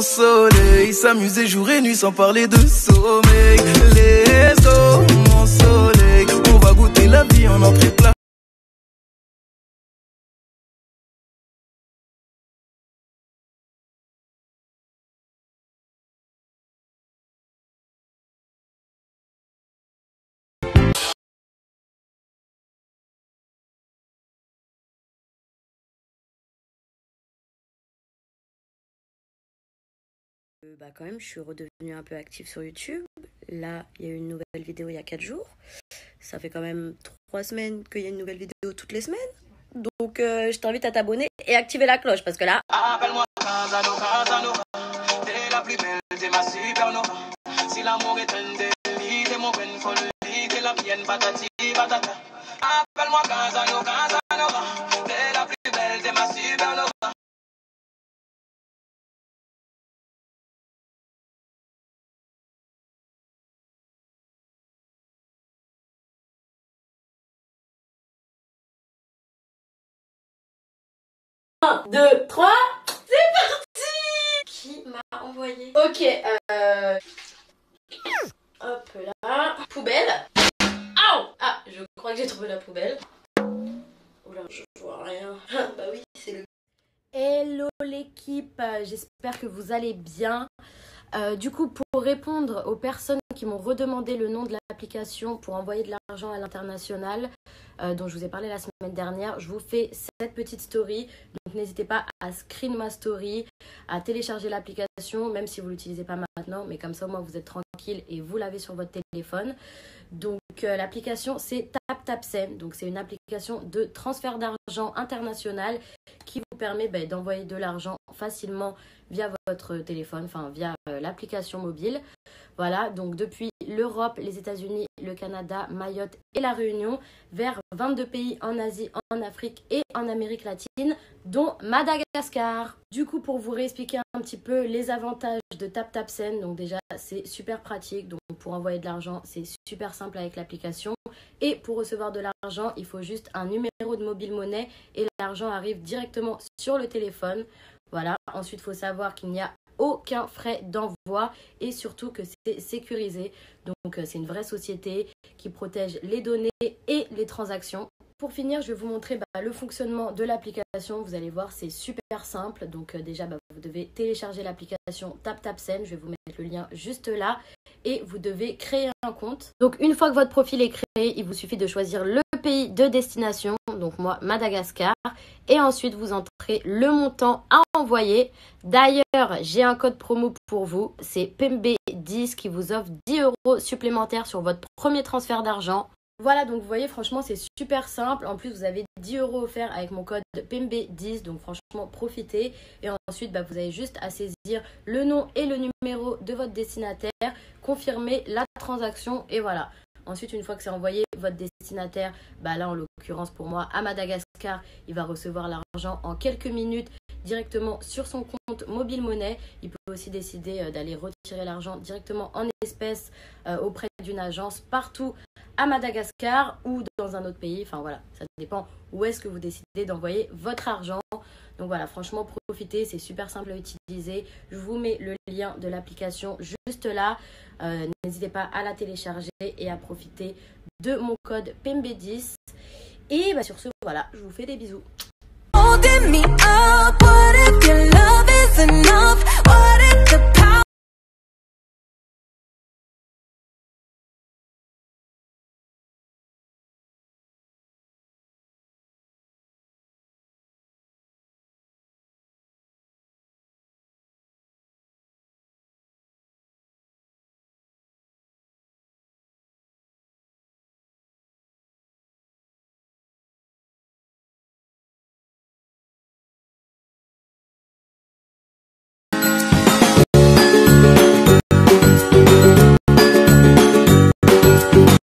mon soleil. S'amuser jour et nuit sans parler de sommeil. Les eaux, mon soleil. On va goûter la vie en entrée plat. Bah quand même, je suis redevenue un peu active sur YouTube. Là, il y a eu une nouvelle vidéo il y a 4 jours. Ça fait quand même 3 semaines qu'il y a une nouvelle vidéo toutes les semaines. Donc, euh, je t'invite à t'abonner et activer la cloche parce que là... Appelle-moi Casano, Casano. T'es la plus belle, t'es ma supernova. Si l'amour est un délit, t'es mon peine folie, t'es la mienne, patati, patata. Appelle-moi Casano, Casanova. T'es la plus belle, t'es ma supernova. Un, 2, 3, c'est parti Qui m'a envoyé Ok, euh... Hop là. Poubelle. Ah, je crois que j'ai trouvé la poubelle. Oula, je vois rien. Ah, bah oui, c'est le... Hello l'équipe, j'espère que vous allez bien. Euh, du coup, pour répondre aux personnes qui m'ont redemandé le nom de l'application pour envoyer de l'argent à l'international, euh, dont je vous ai parlé la semaine dernière, je vous fais cette petite story. Donc n'hésitez pas à screen ma story, à télécharger l'application, même si vous ne l'utilisez pas maintenant, mais comme ça au moins vous êtes tranquille et vous l'avez sur votre téléphone. Donc euh, l'application c'est TapTapSend, donc c'est une application de transfert d'argent international qui vous permet ben, d'envoyer de l'argent facilement via votre téléphone, enfin via euh, l'application mobile. Voilà, donc depuis l'Europe, les États-Unis, le Canada, Mayotte et la Réunion, vers 22 pays en Asie, en Afrique et en Amérique latine, dont Madagascar. Du coup, pour vous réexpliquer un petit peu les avantages de TapTapSend, donc déjà c'est super pratique, donc pour envoyer de l'argent c'est super simple avec l'application. Et pour recevoir de l'argent, il faut juste un numéro de mobile monnaie et l'argent arrive directement sur le téléphone. Voilà, ensuite il faut savoir qu'il n'y a aucun frais d'envoi et surtout que c'est sécurisé. Donc euh, c'est une vraie société qui protège les données et les transactions. Pour finir, je vais vous montrer bah, le fonctionnement de l'application. Vous allez voir, c'est super simple. Donc euh, déjà, bah, vous devez télécharger l'application TapTapSend. Je vais vous mettre le lien juste là. Et vous devez créer un compte. Donc une fois que votre profil est créé, il vous suffit de choisir le pays de destination. Moi, Madagascar. Et ensuite, vous entrez le montant à envoyer. D'ailleurs, j'ai un code promo pour vous. C'est PMB10 qui vous offre 10 euros supplémentaires sur votre premier transfert d'argent. Voilà, donc vous voyez, franchement, c'est super simple. En plus, vous avez 10 euros offerts avec mon code PMB10. Donc franchement, profitez. Et ensuite, bah, vous avez juste à saisir le nom et le numéro de votre destinataire, confirmer la transaction et voilà. Ensuite, une fois que c'est envoyé, votre destinataire, bah là en l'occurrence pour moi à Madagascar, il va recevoir l'argent en quelques minutes directement sur son compte mobile monnaie. Il peut aussi décider euh, d'aller retirer l'argent directement en espèces euh, auprès d'une agence partout à Madagascar ou dans un autre pays. Enfin voilà, ça dépend où est-ce que vous décidez d'envoyer votre argent. Donc voilà, franchement, profitez, c'est super simple à utiliser. Je vous mets le lien de l'application juste là. Euh, N'hésitez pas à la télécharger et à profiter de mon code PMB10. Et bah, sur ce, voilà, je vous fais des bisous.